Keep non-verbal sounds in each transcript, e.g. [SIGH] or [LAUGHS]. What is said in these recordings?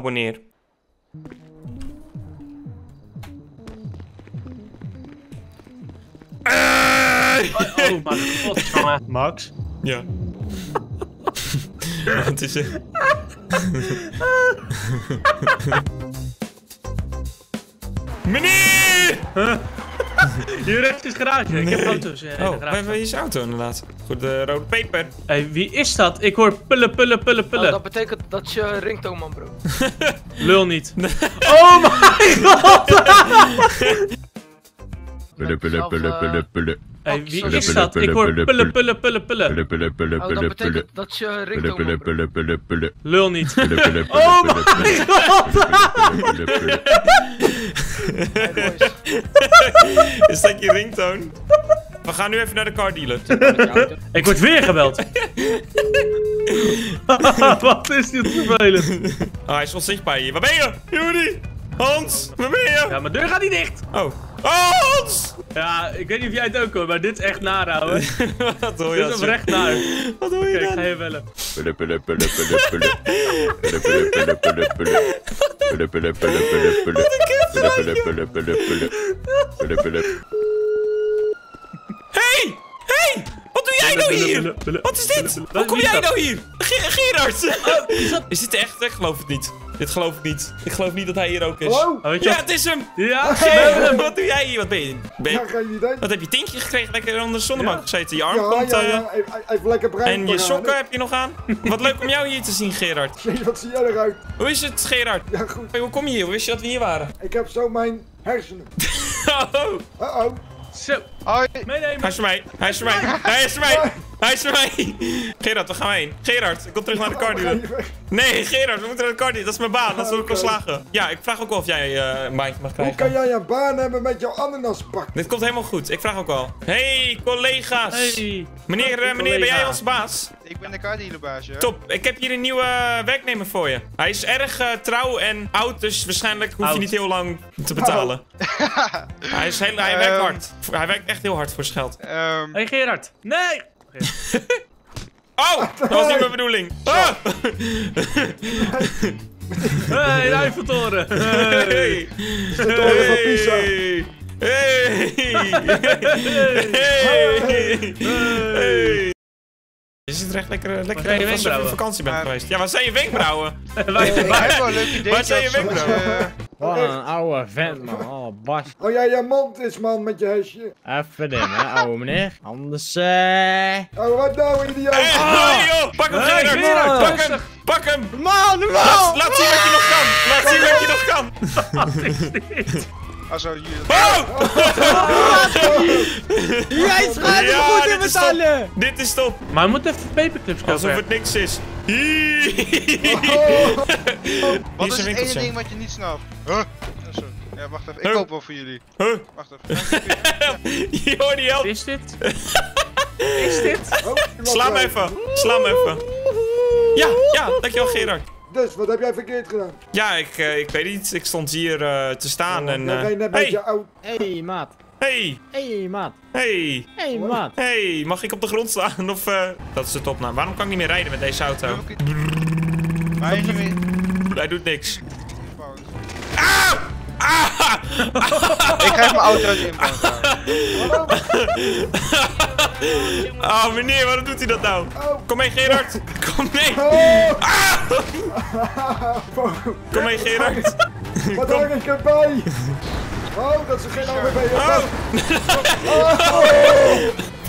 Abonneer. Oh mijn god, jongen. Max? Ja. [LAUGHS] Wat is er? Meneer! Hier rechts is garage. Ik heb auto's eh, in de Oh, we garage. hebben hier zijn auto inderdaad. Goed, de rode peper. Hey, wie is dat? Ik hoor pullen, pullen, pullen, Oh, pullen. dat betekent dat je ringtoon man, bro. [LAUGHS] Lul niet. [LAUGHS] Oh mijn god! [LAUGHS] Pulle, pulle, pulle, pulle, pulle. Hey, wie Pulle, is pulle, dat? pulle, Ik hoor pulle, pullen, pulle. pullen, pullen, pullen. Pulle, pulle, pulle, Oh, dat pulle, pulle. betekent dat je Pulle, ringtoon pulle, man, bro. pulle, pulle, pulle. Lul niet. Pulle, pulle, pulle, Oh pulle, mijn pulle, god! pulle, pulle. Is dat je ringtone? We gaan nu even naar de car dealer. [LAUGHS] Ik word weer gebeld. [LAUGHS] Wat is dit vervelend? Oh, hij is onzichtbaar hier. Waar ben je? Judy! Hans! Waar ben je? Ja, mijn deur gaat niet dicht. Oh. Oh, Hans! Ja, ik weet niet of jij het ook hoort, maar dit is echt naar, ouwe. [LAUGHS] Wat hoor je Dit is dan? oprecht naar. Wat hoor je Kijk, ik ga dan? je bellen. Pulle, pulle, pulle, jij nou hier? Wat is dit? Hoe kom jij nou hier? Ge- Gerard! [LAUGHS] Is dit echt? Ik geloof het niet. Dit geloof ik niet. Ik geloof niet dat hij hier ook is. Hallo? Oh, Ja, het is hem! Ja, Hey, wat doe jij hier? Wat ben je? Ben je- Ja, geen idee. Wat heb je tintje gekregen? Lekker onder de zonnebank Ja. gezeten. Je arm Ja, komt... ja, eh, ja. Even, even lekker brein. En je sokken heb je nog aan? Wat leuk om jou hier te zien, Gerard. [LAUGHS] Wat zie jij eruit? Hoe is het, Gerard? Ja, goed. Hey, hoe kom je hier? Hoe wist je dat we hier waren? Ik heb zo mijn hersenen. [LAUGHS] Oh, Uh-oh. Zo. Hoi. Meenemen. hij is voor mij. Hij is voor mij. Hij is voor mij. Hij is voor mij. Gerard, waar gaan we heen? Gerard, ik kom terug naar de car dealer. Nee, Gerard, we moeten naar de car dealer. Dat is mijn baan. Dat is ook Oké. ontslagen. Ja, ik vraag ook wel of jij eh, een baantje mag Hoe krijgen. kan jij een baan hebben met jouw ananasbak? Dit komt helemaal goed. Ik vraag ook wel. Hey, collega's. Hey. Meneer, eh, meneer, ben jij onze baas? Ik ben de cardealerbaas, ja. Top, ik heb hier een nieuwe eh, werknemer voor je. Hij is erg trouw en oud, dus waarschijnlijk hoef je Oud. niet heel lang te betalen. [LAUGHS] hij, is heel, hij werkt Ehm. hard. Hij werkt echt heel hard voor geld. Ehm, Hey Gerard. Nee. [LAUGHS] Oh, dat was niet mijn bedoeling. Ah! [LAUGHS] Hey, de Eiffeltoren. Hey. Hey. de toren van Pisa. [LAUGHS] Hey. Hey. Hey. Je zit er echt lekker, lekker Waar zijn je op vakantie bent geweest. Ja, waar zijn je wenkbrauwen? [LAUGHS] [LAUGHS] Waar zijn je wenkbrauwen? eh, Wat een oude vent, man. Oh, Bas. Oh jij je mond is man met je hesje. Even in, hè, oude meneer. Anders, eh... Oh wat nou idioot. Hey, hey, joh, pak hem, Hey, Gerard! Pak hem! Pak hem! Man, man! Laat, laat zien wat je nog kan! Laat zien wat je nog kan! [LAUGHS] Also, hier. Oh! [LAUGHS] Jij Ja, me goed in betalen! Dit is top! Maar we moeten even paperclips Alsof kopen. het niks is. [LAUGHS] Wat is het ene ding wat je niet snapt? Huh? Zo. Ja, wacht even. Ik koop wel voor jullie. Huh? Wacht even. [LAUGHS] Je hoort die help. Is dit? Is dit? Oh, Sla hem even. Sla hem even. Ja, ja, dankjewel Gerard. Dus wat heb jij verkeerd gedaan? Ja, ik, eh, ik weet niet. Ik stond hier eh, te staan en... Eh, net je hey. Hey, maat. hey, Hey, maat. hey, Hey, maat. hey. Mag ik op de grond staan? Of, eh, dat is de topnaam. Waarom kan ik niet meer rijden met deze auto? Hij doet niks. Ah! Ah! Ik krijg mijn auto uit [LAUGHS] [LAUGHS] Ah, [LAUGHS] meneer, waarom doet hij dat nou? Kom mee, Gerard. [LAUGHS] Kom mee. Oh, Ah! [LAUGHS] Kom mee, Gerard. wat hang ik erbij? Oh, dat ze geen AWB Oh!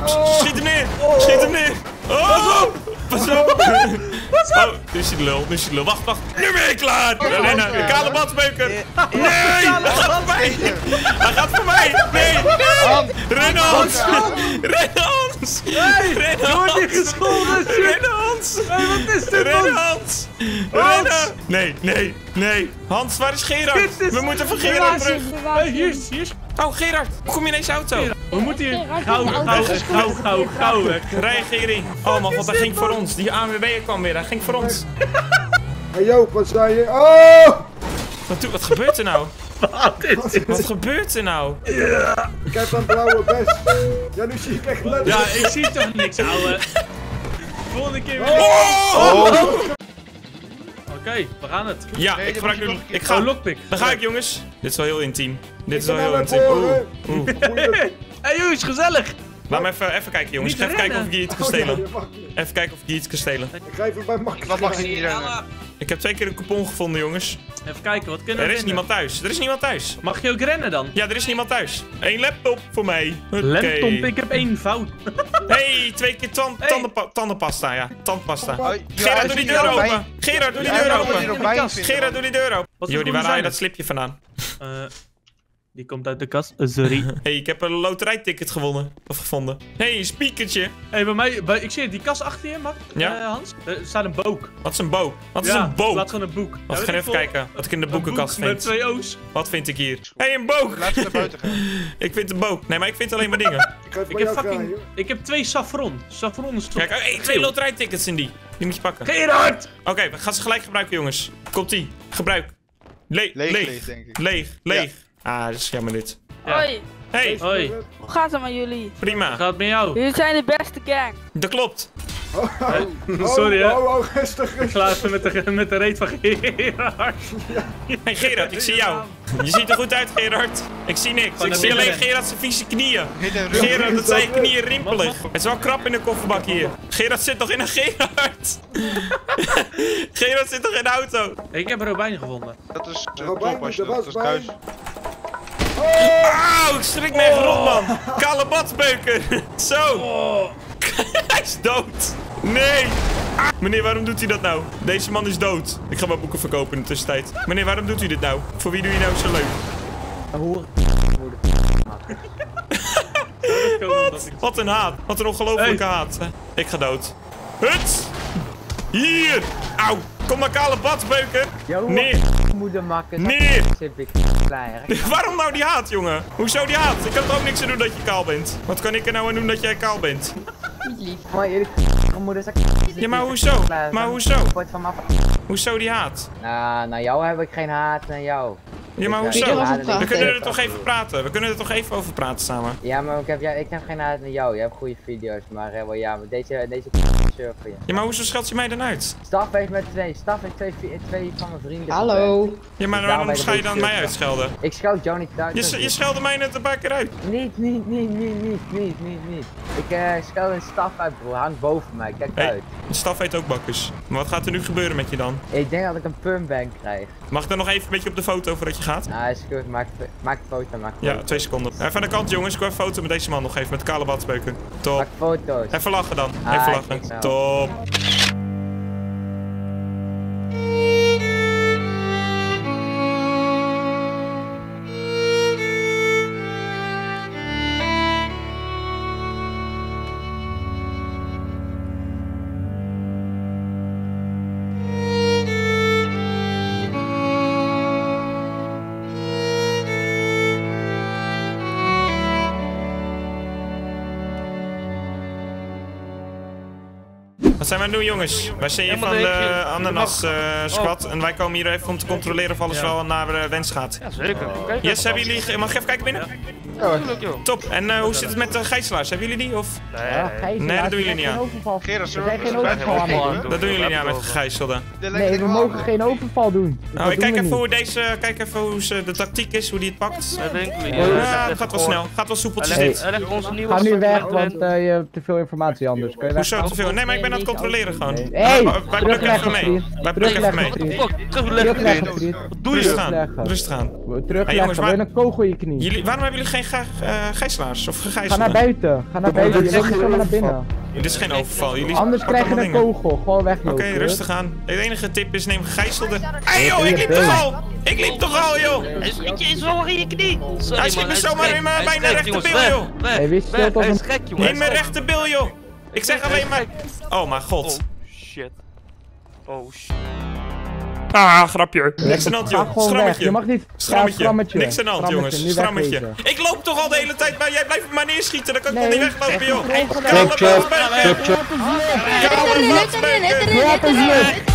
Oh, Schiet hem neer! Schiet hem neer! Oh! Pas op! Oh, nu is hij de lul, nu is hij de lul. Wacht, wacht. Nu ben ik klaar! Rennen, de kale badspeuker! Nee! Hij gaat voor mij! Hij gaat voor mij! Nee! nee. Rennen Hans! Rennen Hans! Rennen Word je Hans! gescholden? Rennen Hans! Hey, wat is dit man? Hans! Rennen! Nee, nee, nee. Hans, waar is Gerard? Dit is- We moeten van Gerard terug. Hey, hier is, hier is. Oh, Gerard, hoe kom je in deze auto? We moeten hier gauw, gauw, gauw, gauw, gauw weg. Reagering. Oh mijn god, hij ging voor ons. Die ANWB kwam weer, hij ging voor ons. [LAUGHS] Hey Joop, wat zei je? Oh! Wat, wat gebeurt er nou? Wat is dit? Wat gebeurt er nou? Ik heb een blauwe best. Ja, nu zie ik echt letterlijk. Ja, ik zie toch niks, ouwe. Volgende keer weer. Oh! Oh, Oké, we gaan het. Ja, Nee, ik gebruik je nu... Ik keer- Oh, ga... lockpick. Dan ga ik, jongens. Dit is wel heel intiem. Dit is wel heel intiem. Oeh, oeh. Jongens, gezellig. Laat me even, even kijken, jongens. Even kijken of ik hier iets kan Oh, ja, stelen. niet. Even kijken of ik hier iets kan stelen. Ik ga even bij Max. Wat mag niet rennen? Ik heb twee keer een coupon gevonden, jongens. Even kijken, wat kunnen we Er is vinden? niemand thuis. Er is niemand thuis. Mag je ook rennen dan? Ja, er is niemand thuis. Eén laptop voor mij. Oké. Laptop, ik heb één fout. [LAUGHS] Hey, twee keer tan- Hey. tandenpa- tandenpasta, ja. Tandpasta. Oh, Gerard, ja, doe die deur open. Gerard, doe die deur open. Gerard, doe die deur open. Jordi, waar haal je dat slipje vandaan? Eh, die komt uit de kast. Eh, sorry. [LAUGHS] hey, ik heb een loterijticket gewonnen. Of gevonden. hey, een speakertje. hey, bij mij, bij, ik zie die kast achter je, Mark. Ja. Eh, Hans. Er staat een book. Wat is een boog? Wat is ja, een boog? Laat gewoon een boek. Wat Ja, ik weet ga even kijken wat ik in de boekenkast boek vind. Met twee O's. Wat vind ik hier? hey, een boog! Laat ze naar buiten gaan. [LAUGHS] Ik vind een boog. Nee, maar ik vind alleen maar dingen. [LAUGHS] Ik heb fucking. Ik heb twee saffron. Saffron is toch. Kijk, hey, twee loterijtickets in die. Die moet je pakken. Oké, Gerard! we gaan ze gelijk gebruiken, jongens. Komt-ie. Gebruik. Le Leeg, leeg. leeg, denk ik. Leeg, leeg. Ah, dat is jammer dit. Ja. Hoi, Hey, Hoi, hoe gaat het met jullie? prima. gaat het met jou? Jullie zijn de beste gang. Dat klopt. Sorry hè. Oh, oh, rustig, Ik rustig. even met de, met de reet van Gerard. Hey Gerard, ik zie jou. Je ziet er goed uit, Gerard. Ik zie niks. Van Ik zie alleen. Gerard zijn vieze knieën. Gerard, dat zijn je knieën rimpelig. Het is wel krap in de kofferbak hier. Gerard zit nog in een Gerard. [LAUGHS] Gerard zit nog in de auto. Ik heb Robijn gevonden. Dat is Robijn top als je moet dat, was kuis. Auw, ik schrik me echt rot, man. Kale badspeuken. [LAUGHS] Zo. [LAUGHS] hij is dood. Nee. Meneer, waarom doet hij dat nou? Deze man is dood. Ik ga mijn boeken verkopen in de tussentijd. Meneer, waarom doet u dit nou? Voor wie doe je nou zo leuk? Wat? [LAUGHS] Wat een haat. Wat een ongelofelijke haat. Ik ga dood. Huts. Hier. Auw. Kom maar, kale badspeuken. Nee. Moeder maken. Nee. [LAUGHS] Waarom nou die haat, jongen? Hoezo die haat? Ik kan er ook niks aan doen dat je kaal bent. Wat kan ik er nou aan doen dat jij kaal bent? Maar eerlijk, mijn [LAUGHS] moeder. Ja, maar hoezo? Maar hoezo? Hoezo die haat? Nou, naar jou heb ik geen haat, naar jou. Ja, maar eh, hoezo? We kunnen er toch even praten. We kunnen er toch even over praten samen. Ja, maar ik heb, ja, ik heb geen haat naar jou. Je hebt goede video's, maar eh, wel, ja, maar deze, deze surfen je. Ja, maar hoezo scheldt je mij dan uit? Staf heeft met twee, Staf heeft twee, twee van mijn vrienden. Hallo. Ja, maar Ja, waarom de ga je dan mij uitschelden? Ik scheld jou niet uit. Je, je schelde mij net een paar keer uit. Niet, niet, niet, niet, niet, niet, niet, niet. Ik uh, scheld een staf uit, bro. Hangt boven mij. Kijk Hey, uit. de staf heet ook bakkers. Maar wat gaat er nu gebeuren met je dan? Ik denk dat ik een pumpbank krijg. Mag ik dan nog even een beetje op de foto voordat je gaat? Nou, is goed. Maak, maak een foto, maak Ja, twee seconden. Even aan de kant, jongens. Ik wil een foto met deze man nog even. Met de kale badspeuken. Top. Maak foto's. Even lachen dan. Ah, Even lachen. Top. Zijn het doen, jongens? Wij zijn hier van de niks. Ananas eh, squad. En wij komen hier even om te controleren of alles wel naar eh, wens gaat. Ja, zeker. Yes, hebben jullie... Mag ik even kijken binnen? Top. En eh, hoe zit het met de gijzelaars? Hebben jullie die? Of? Nee, Nee, dat doen jullie niet aan. Gerard, we geen overval? Dat doen jullie niet aan met gegijzelden. Nee, we mogen geen overval doen. Nou, ik kijk even hoe deze... Kijk even hoe ze, de tactiek is, hoe die het pakt. Ja, het gaat wel snel. Gaat wel soepeltjes dit. legt- hij legt onze nieuwe Ga nu weg, want eh, je hebt te veel informatie anders. Kun je? Hoezo te veel? Nee, maar ik ben aan het controleren gewoon. Hey, Wij plukken even mee. Wij plukken even mee. terugleggen. Vriend. doe je? Rustig aan. Terugleggen. Een kogel in je knie? Waarom hebben jullie geen ge, eh, gijzelaars of Ga naar buiten, ga naar buiten, zomaar naar binnen. Dit is geen overval. Jullie Anders krijg je een dingen. kogel, gewoon weglopen. Oké, rustig aan. De enige tip is neem gegijzelden. Hé joh, ik liep toch al! Ik liep toch al joh! Hij schiet je zomaar in je knie. Sorry, Hij schiet me zomaar in mijn rechterbil, joh. wist Hij is een- gek, jongen. In mijn rechterbil joh! Ik zeg alleen maar... Oh mijn god. shit. Oh shit. Ah, grapje. Niks aan de hand joh. Schrammetje. je mag niet... Schrammetje. schrammetje. Niks aan de hand Schrammetje, jongens. Schrammetje. Ik loop toch al de hele tijd, maar jij blijft me maar neerschieten. Dan kan ik Nee, niet weglopen joh. Chop, Batsbeuken.